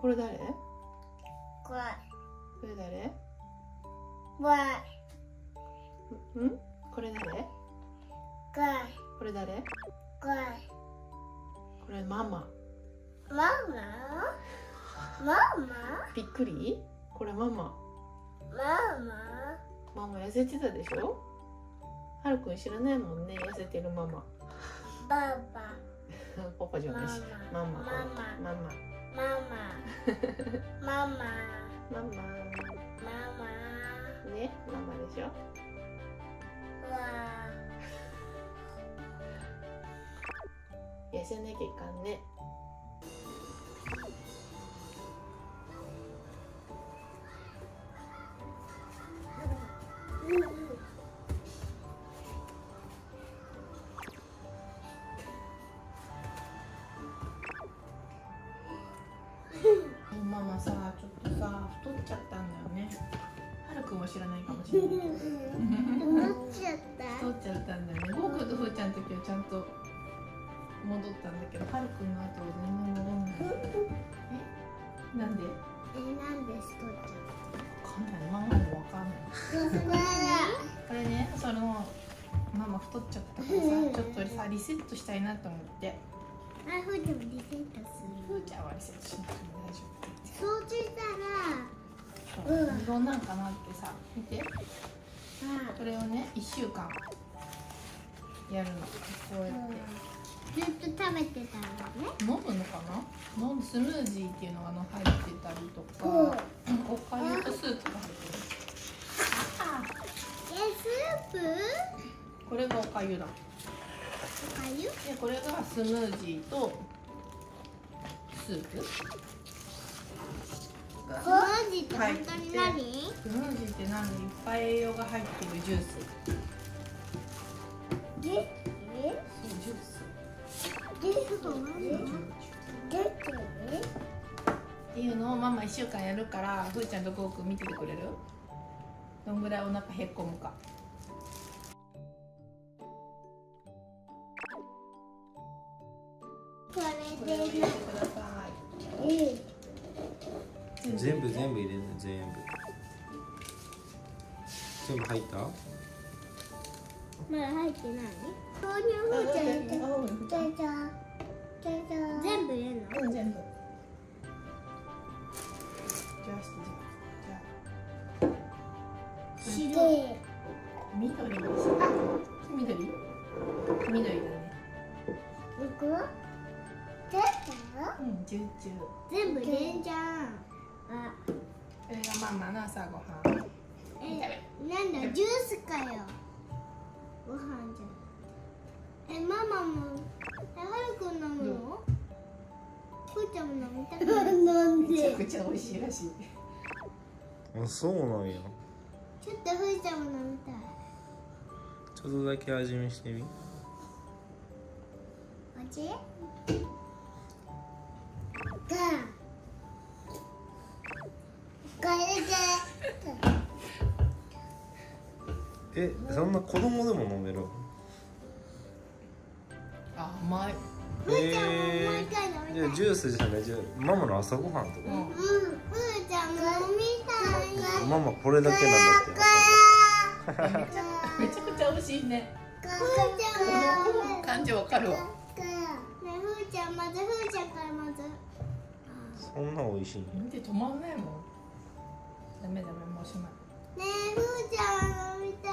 これ誰？これ。これ誰？これ。ん？これ誰？これ。これ。誰これこれママ。ママ？ママ？びっくり？これママ。ママ？ママ痩せてたでしょ？はるくん知らないもんね。痩せてるママ。ババ。パパじゃないし。ママ。ママ。ママママ。ママ。ママ。ママ。ねママでしょ？わ痩せなきゃいかんね。っちゃったんだよね。はるくんは知らないかもしれないなっちゃった？太っちゃったんだよね。僕とふーちゃんの時はちゃんと戻ったんだけどはるくんの後は全然戻んない。え？なんで？えなんで太っちゃわかんない。ママもわかんない。ったこれねそのママ太っちゃったからさちょっとさリセットしたいなと思って。あふーちゃんもリセットすふーちゃんはリセットしなくても大丈夫る。そうしたらそううん。どうなん。かなってさ見てあこれをね1週間やるのこうやって、ずっと食べてたん。だね飲むのかな飲むスムージーっていうのがあの入ってたりとか、うん。おかゆとスープが入ってるあえスープこれがおかゆだおかゆでこれがスムージーとスープスムージーって本当に何？スムージーって何？いっぱい栄養が入ってるジュース。ゲジュース。ゲスト何ゲスっていうのをママ1週間やるからふーちゃんとゴーくん見ててくれる？どんぐらいお腹へっこむか。ここれでれを入れてくださえい全部全部入れる全部全部入ったまだ入ってない豆乳ふーちゃん入れてじゃじゃじゃ全部入れるのうん全部じゃあしてじゃあ白い緑にし緑緑だね僕出たうんジュージュー全部入れんじゃん。あこれがママの朝ごはんえなんだジュースかよ。ご飯じゃん。えママもえはるくん飲むの？ふーちゃんも飲みたくない？飲めちゃくちゃ美味しいらしい。あそうなんや。ちょっとふーちゃんも飲みたい。ちょっとだけ味見してみ。おじがこれでえそんな子供でも飲める？あ甘い。ふーちゃんももうえ一回飲みたいじゃあジュースじゃないじゃあママの朝ごはんとか、うん。うん、ふーちゃん。も飲みたいママこれだけなん。だってめちゃくちゃ美味しいねふーちゃん。も飲む感じわかるわねえふーちゃん。まずふーちゃん。からまずそん。な美味しいん。や見て止まん。ないもんダメダメもうおしまいねえふーちゃん飲みたい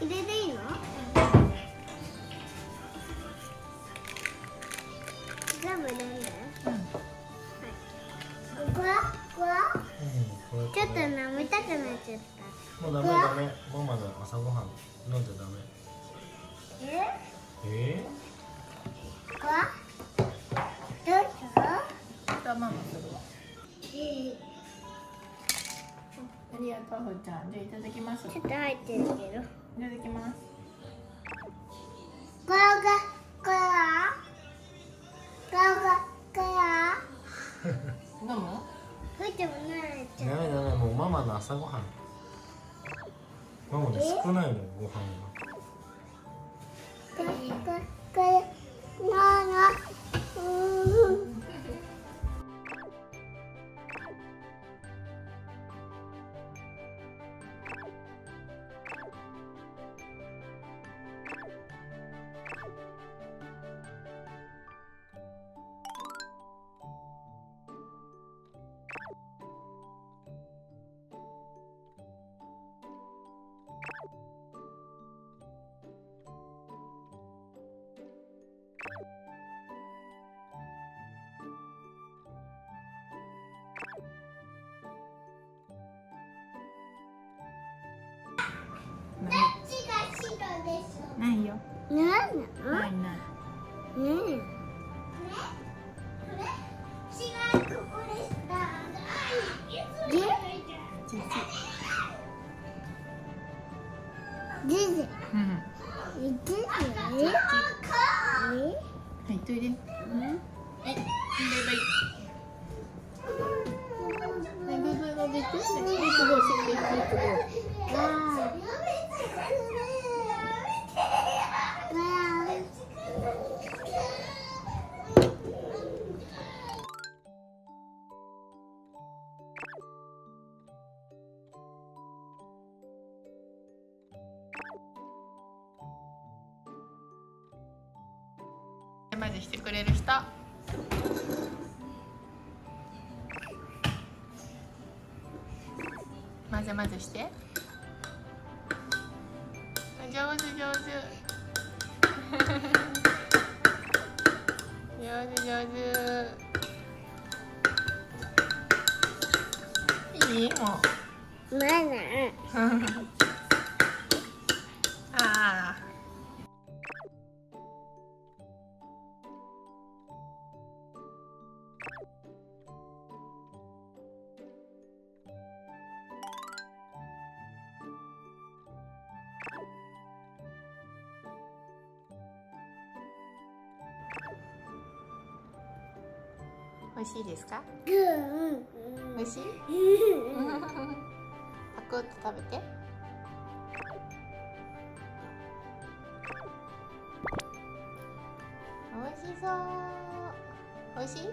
入れていいの？っと飲みたくなっちゃった。もうダメダメ。ママの朝ごはん飲んじゃダメ。え？え？これどうぞ。ママするわありがとうふーちゃんじゃあいただきます。いちょっと入ってるけど。こただきますダメダメもうママの朝ごはん。ママね少ないのよご飯がないよ。ないなない。ないね。えこれこれ違うここでしたでじじじうんじじえはい、トイレ、うんしてくれる人。混ぜ混ぜして。上手上手。上手上手。いい？もう。マナ ああ美味しいですか？グー。美味しい？パクッと食べて。美味しそう。美味しい？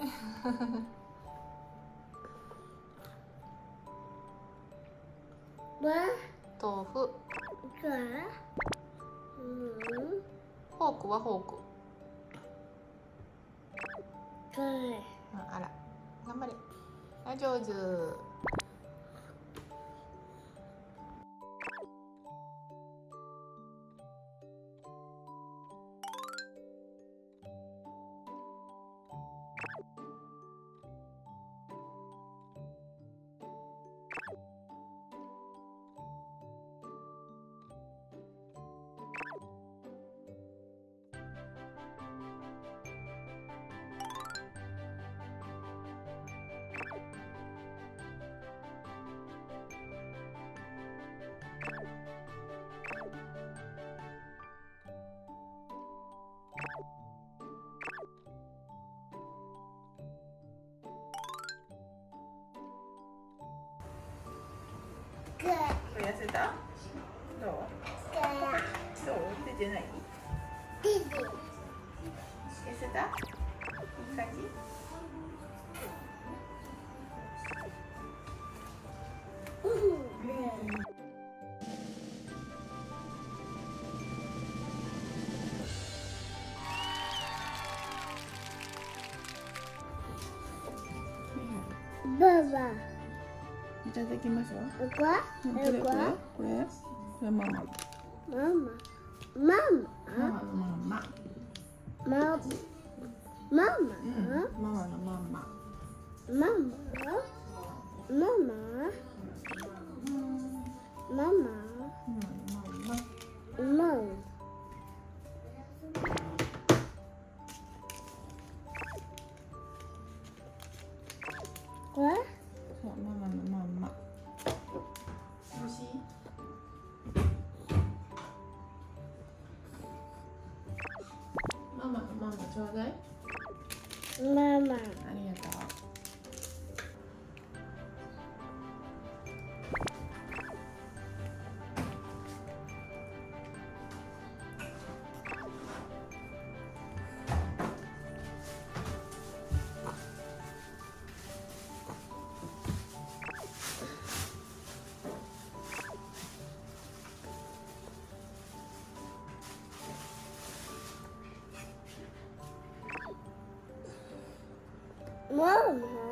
わ、豆腐。フォークはフォークが、ああら。頑張れ。あ上手痩せた？どう、どう？出てない、痩せた？いい感じ？ばば、いただきますわうこ、うこ、これこれこれ？ママママ、ママ。マ、マ。マのマ。ママ、ママ、うんママのママ。ママ、ママ、ママ。ママ。マ。これ？そうママのママ né? Mama.